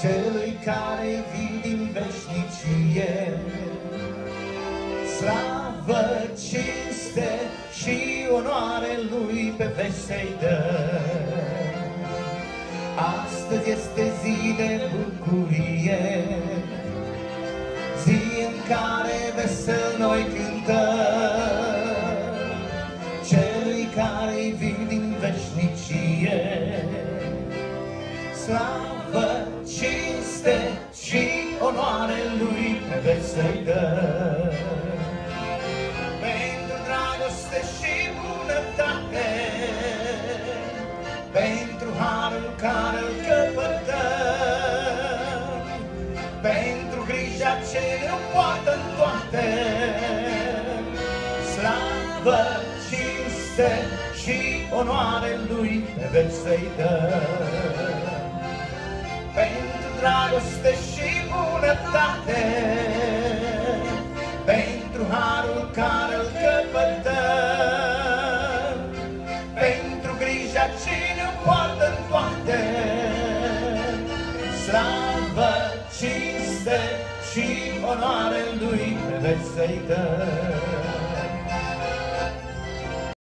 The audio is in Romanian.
celui care vii din veșnicie. Slavă, cinste și onoare lui pe veci să-i dă. Astăzi este zi de bucurie, zi în care vesel noi cântăm. Celui care vin din veșnicie, slavă, lui pe veci să-i dăm. Pentru dragoste și bunătate, pentru harul care îl căpătăm, pentru grija ce ne poartă în toate. Slavă, cinste și onoare lui pe veci să-i dăm. Pentru dragoste și bunătate, pentru harul care îl căpătăm, pentru grija ce ne poartă în toate. Slavă, cinste și onoare lui pe veci să-i dăm.